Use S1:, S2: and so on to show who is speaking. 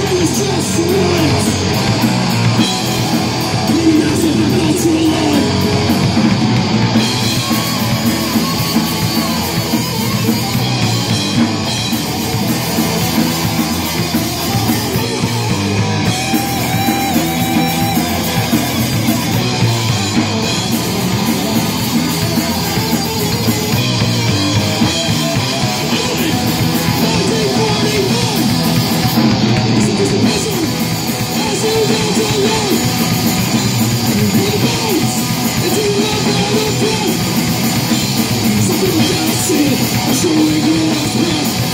S1: This just. Showing you what's best